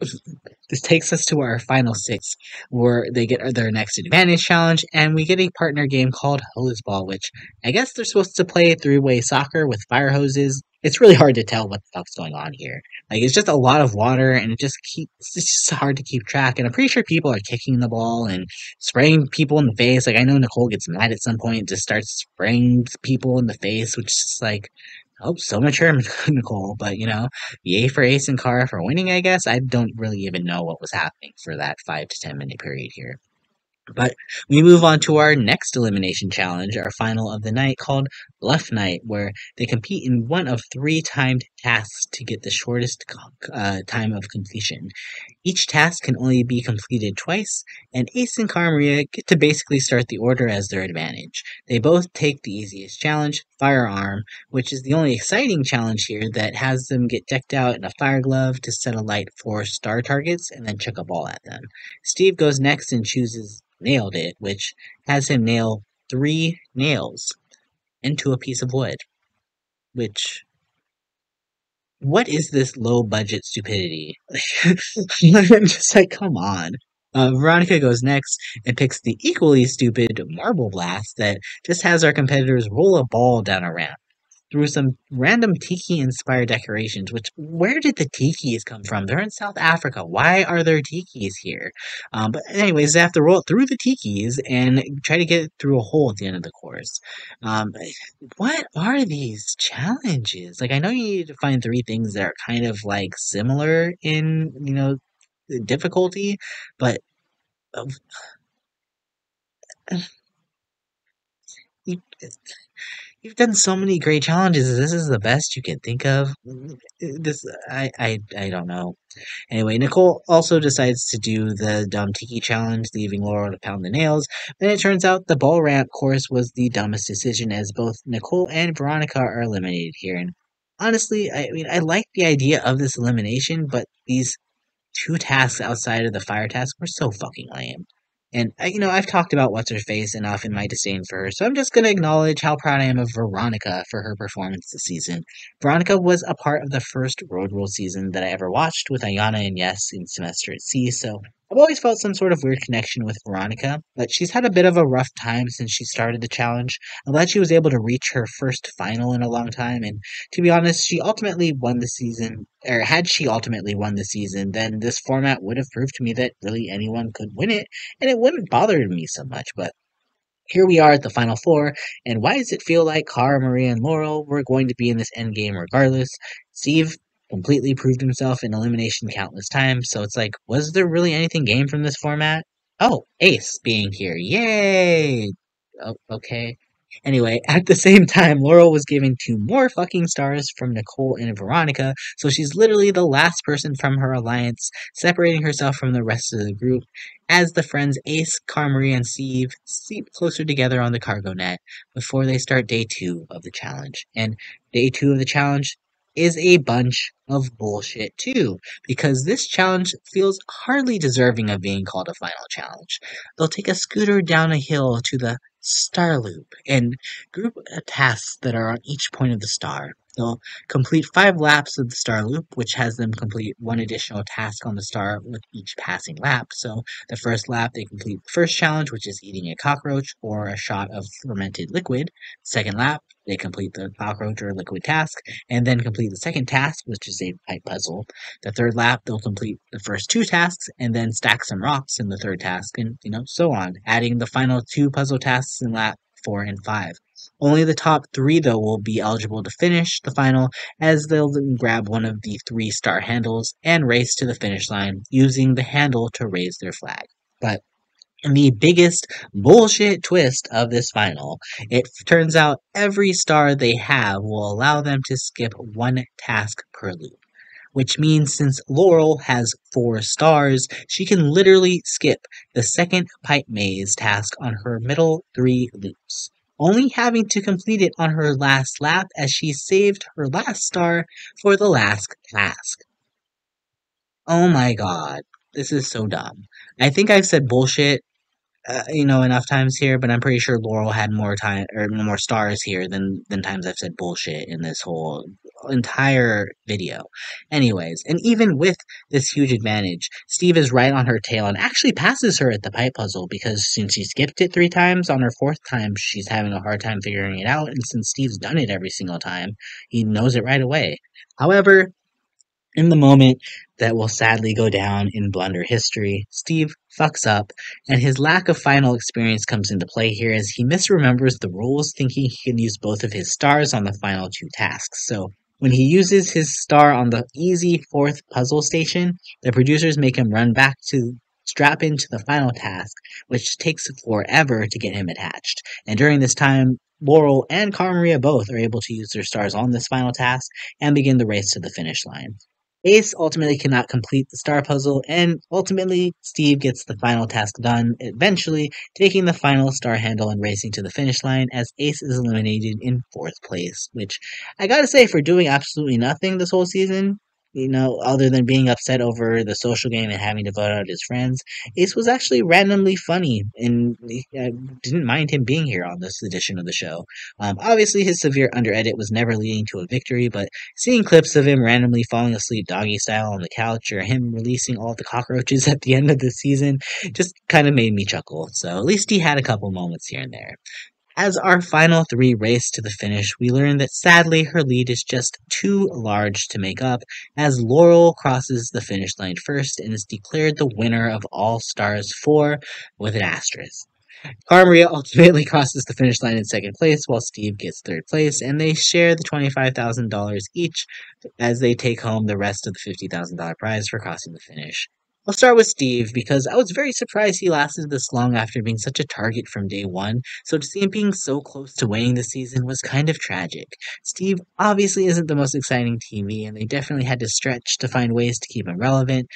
this takes us to our final six, where they get their next advantage challenge, and we get a partner game called Hoseball, which I guess they're supposed to play three way soccer with fire hoses. It's really hard to tell what the fuck's going on here. Like it's just a lot of water, and it just keeps it's just hard to keep track. And I'm pretty sure people are kicking the ball and spraying people in the face. Like I know Nicole gets mad at some point, just starts spraying people in the face, which is like Oh, so mature, Nicole. But you know, yay for Ace and Cara for winning. I guess I don't really even know what was happening for that five to ten minute period here. But we move on to our next elimination challenge, our final of the night, called Bluff Night, where they compete in one of three timed tasks to get the shortest uh, time of completion. Each task can only be completed twice, and Ace and Cara Maria get to basically start the order as their advantage. They both take the easiest challenge, Firearm, which is the only exciting challenge here that has them get decked out in a fire glove to set alight four star targets and then chuck a ball at them. Steve goes next and chooses nailed it, which has him nail three nails into a piece of wood. Which. What is this low budget stupidity? I'm just like, come on. Uh, Veronica goes next and picks the equally stupid Marble Blast that just has our competitors roll a ball down a ramp through some random tiki inspired decorations, which where did the tikis come from? They're in South Africa. Why are there tikis here? Um, but anyways, they have to roll through the tikis and try to get through a hole at the end of the course. Um, what are these challenges? Like I know you need to find three things that are kind of like similar in, you know, difficulty, but uh, you, You've done so many great challenges. This is the best you can think of. This I I I don't know. Anyway, Nicole also decides to do the dumb tiki challenge, leaving Laurel to pound the nails. Then it turns out the ball ramp course was the dumbest decision, as both Nicole and Veronica are eliminated here. And honestly, I mean, I like the idea of this elimination, but these two tasks outside of the fire task were so fucking lame. And, uh, you know, I've talked about What's Her Face enough in my disdain for her, so I'm just going to acknowledge how proud I am of Veronica for her performance this season. Veronica was a part of the first Road Rule season that I ever watched with Ayanna and Yes in Semester at Sea, so I've always felt some sort of weird connection with Veronica, but she's had a bit of a rough time since she started the challenge. I'm glad she was able to reach her first final in a long time, and to be honest, she ultimately won the season, or had she ultimately won the season, then this format would have proved to me that really anyone could win it, and it wouldn't bother me so much, but here we are at the final four, and why does it feel like Cara, Maria, and Laurel were going to be in this endgame regardless? Steve completely proved himself in elimination countless times, so it's like, was there really anything gained from this format? Oh, Ace being here. Yay! Oh, okay. Anyway, at the same time, Laurel was given two more fucking stars from Nicole and Veronica, so she's literally the last person from her alliance, separating herself from the rest of the group, as the friends Ace, Cara Maria, and Steve sleep closer together on the cargo net before they start day two of the challenge. And day two of the challenge is a bunch of bullshit too, because this challenge feels hardly deserving of being called a final challenge. They'll take a scooter down a hill to the star loop and group tasks that are on each point of the star. They'll complete five laps of the star loop, which has them complete one additional task on the star with each passing lap. So the first lap, they complete the first challenge, which is eating a cockroach or a shot of fermented liquid. Second lap, they complete the cockroach or liquid task, and then complete the second task, which is a pipe puzzle. The third lap, they'll complete the first two tasks, and then stack some rocks in the third task, and you know, so on, adding the final two puzzle tasks in lap four and five. Only the top three, though, will be eligible to finish the final, as they'll grab one of the three star handles and race to the finish line using the handle to raise their flag. But the biggest bullshit twist of this final, it turns out every star they have will allow them to skip one task per loop. Which means since Laurel has four stars, she can literally skip the second pipe maze task on her middle three loops only having to complete it on her last lap as she saved her last star for the last task. Oh my god, this is so dumb. I think I've said bullshit uh, you know, enough times here, but I'm pretty sure Laurel had more time or more stars here than than times I've said bullshit in this whole entire video. Anyways, and even with this huge advantage, Steve is right on her tail and actually passes her at the pipe puzzle because since she skipped it three times, on her fourth time she's having a hard time figuring it out, and since Steve's done it every single time, he knows it right away. However, in the moment that will sadly go down in Blunder history, Steve fucks up, and his lack of final experience comes into play here as he misremembers the rules, thinking he can use both of his stars on the final two tasks. So, when he uses his star on the easy fourth puzzle station, the producers make him run back to strap into the final task, which takes forever to get him attached. And during this time, Laurel and Cara Maria both are able to use their stars on this final task and begin the race to the finish line. Ace ultimately cannot complete the star puzzle, and ultimately, Steve gets the final task done, eventually taking the final star handle and racing to the finish line as Ace is eliminated in fourth place. Which, I gotta say, for doing absolutely nothing this whole season, you know, other than being upset over the social game and having to vote out his friends, Ace was actually randomly funny, and I didn't mind him being here on this edition of the show. Um, obviously, his severe under edit was never leading to a victory, but seeing clips of him randomly falling asleep doggy style on the couch or him releasing all the cockroaches at the end of the season just kind of made me chuckle. So at least he had a couple moments here and there. As our final three race to the finish, we learn that sadly her lead is just too large to make up, as Laurel crosses the finish line first and is declared the winner of All Stars 4 with an asterisk. Cara Maria ultimately crosses the finish line in second place, while Steve gets third place, and they share the $25,000 each as they take home the rest of the $50,000 prize for crossing the finish. I'll start with Steve because I was very surprised he lasted this long after being such a target from day one, so to see him being so close to winning the season was kind of tragic. Steve obviously isn't the most exciting TV, and they definitely had to stretch to find ways to keep him relevant,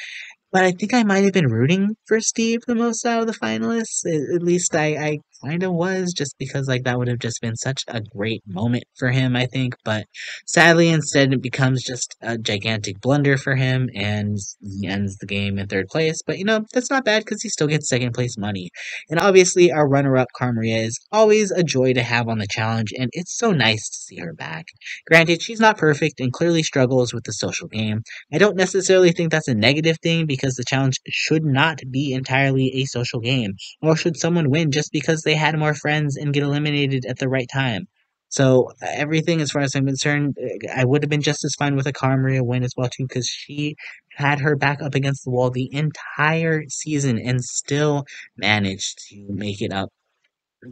but I think I might have been rooting for Steve the most out of the finalists. At least I, I kind of was, just because like that would have just been such a great moment for him. I think, but sadly, instead it becomes just a gigantic blunder for him, and he ends the game in third place. But you know that's not bad because he still gets second place money. And obviously, our runner-up Cara Maria is always a joy to have on the challenge, and it's so nice to see her back. Granted, she's not perfect and clearly struggles with the social game. I don't necessarily think that's a negative thing because the challenge should not be entirely a social game, nor should someone win just because they had more friends and get eliminated at the right time. So everything, as far as I'm concerned, I would have been just as fine with a Cara Maria win as well too, because she had her back up against the wall the entire season and still managed to make it up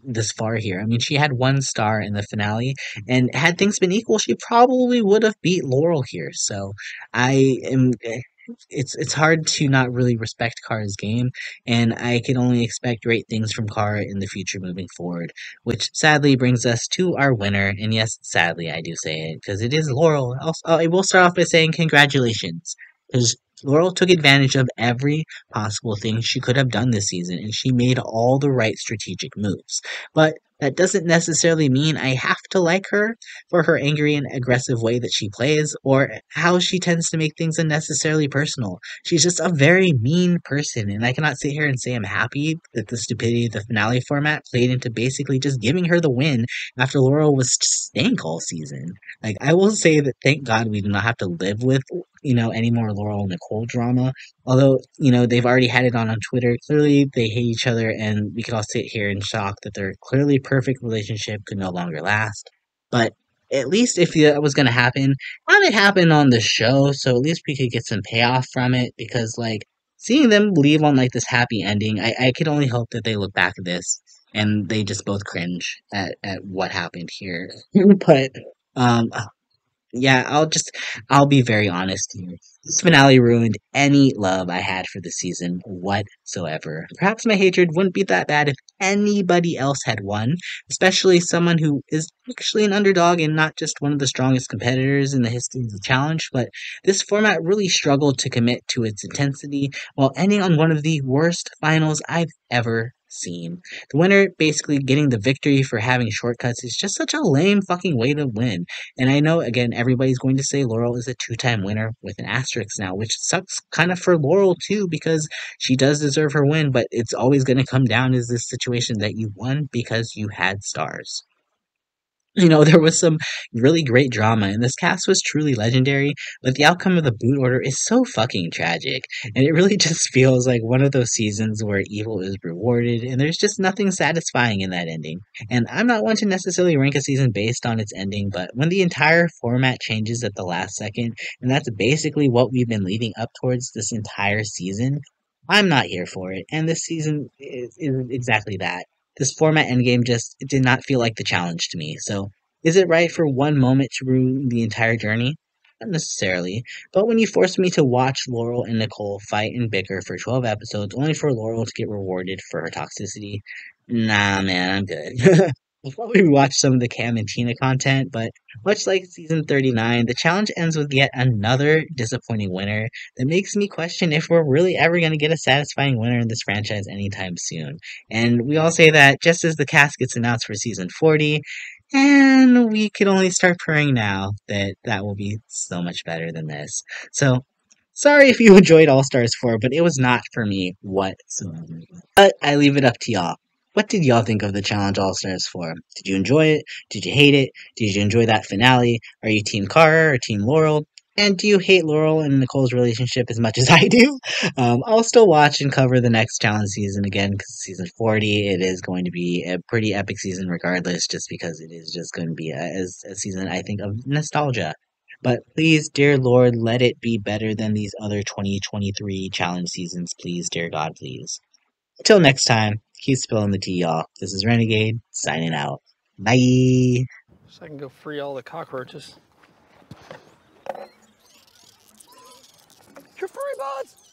this far here. I mean, she had one star in the finale, and had things been equal, she probably would have beat Laurel here. So I am. Eh, It's it's hard to not really respect Cara's game, and I can only expect great things from Kara in the future moving forward. Which sadly brings us to our winner, and yes, sadly I do say it because it is Laurel. I'll, I will start off by saying congratulations, because Laurel took advantage of every possible thing she could have done this season, and she made all the right strategic moves. But that doesn't necessarily mean I have to like her for her angry and aggressive way that she plays, or how she tends to make things unnecessarily personal. She's just a very mean person, and I cannot sit here and say I'm happy that the stupidity of the finale format played into basically just giving her the win after Laurel was stank all season. Like, I will say that thank God we do not have to live with you know, any more Laurel and Nicole drama. Although, you know, they've already had it on on Twitter. Clearly, they hate each other, and we could all sit here in shock that their clearly perfect relationship could no longer last. But at least if that was going to happen, have it happen on the show, so at least we could get some payoff from it. Because, like, seeing them leave on like this happy ending, I, I could only hope that they look back at this and they just both cringe at, at what happened here. but um, yeah, I'll just I'll be very honest here. This finale ruined any love I had for the season whatsoever. Perhaps my hatred wouldn't be that bad if anybody else had won, especially someone who is actually an underdog and not just one of the strongest competitors in the history of the challenge, but this format really struggled to commit to its intensity while ending on one of the worst finals I've ever scene. The winner basically getting the victory for having shortcuts is just such a lame fucking way to win. And I know, again, everybody's going to say Laurel is a two time winner with an asterisk now, which sucks kind of for Laurel too, because she does deserve her win, but it's always going to come down as this situation that you won because you had stars you know, there was some really great drama, and this cast was truly legendary, but the outcome of the boot order is so fucking tragic. And it really just feels like one of those seasons where evil is rewarded, and there's just nothing satisfying in that ending. And I'm not one to necessarily rank a season based on its ending, but when the entire format changes at the last second, and that's basically what we've been leading up towards this entire season, I'm not here for it. And this season is, is exactly that this format endgame just did not feel like the challenge to me. So, is it right for one moment to ruin the entire journey? Not necessarily. But when you force me to watch Laurel and Nicole fight and bicker for 12 episodes only for Laurel to get rewarded for her toxicity, nah, man, I'm good. We'll probably watch some of the Kam and Tina content, but much like season 39, the challenge ends with yet another disappointing winner that makes me question if we're really ever going to get a satisfying winner in this franchise anytime soon. And we all say that just as the cast gets announced for season 40, and we can only start praying now that that will be so much better than this. So, sorry if you enjoyed All Stars 4, but it was not for me whatsoever. But I leave it up to y'all. What did y'all think of the Challenge All Stars 4? Did you enjoy it? Did you hate it? Did you enjoy that finale? Are you Team Cara or Team Laurel? And do you hate Laurel and Nicole's relationship as much as I do? Um, I'll still watch and cover the next challenge season again because season 40, it is going to be a pretty epic season regardless, just because it is just going to be a, a season, I think, of nostalgia. But please, dear Lord, let it be better than these other 2023 challenge seasons, please, dear God, please. Until next time, keep spilling the tea, y'all. This is Renegayde, signing out. Bye! So I can go free all the cockroaches. Your furry buds!